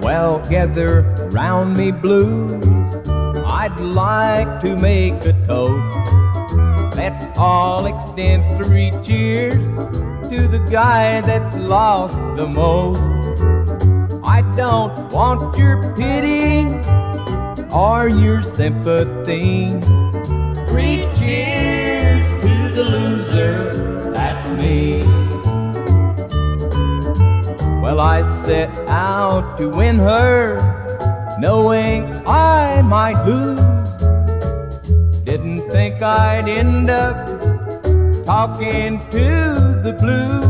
Well, gather round me, blues. I'd like to make a toast. Let's all extend three cheers to the guy that's lost the most. I don't want your pity or your sympathy. Well, I set out to win her, knowing I might lose. Didn't think I'd end up talking to the blues.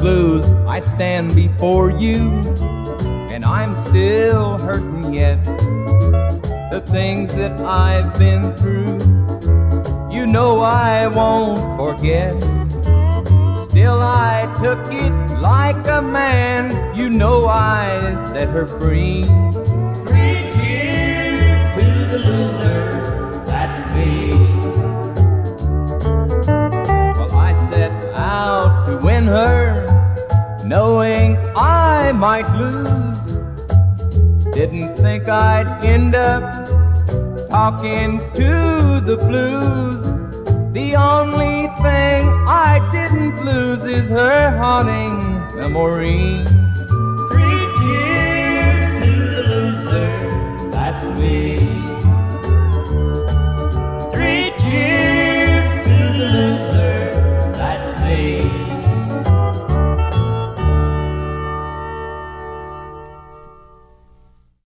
Blues, I stand before you, and I'm still hurting yet. The things that I've been through, you know I won't forget. Still, I took it like a man, you know I set her free. Three cheers to the loser, that's me. Well, I set out to win her, knowing I might lose. Didn't think I'd end up talking to the blues. The only thing I didn't lose is her haunting memory.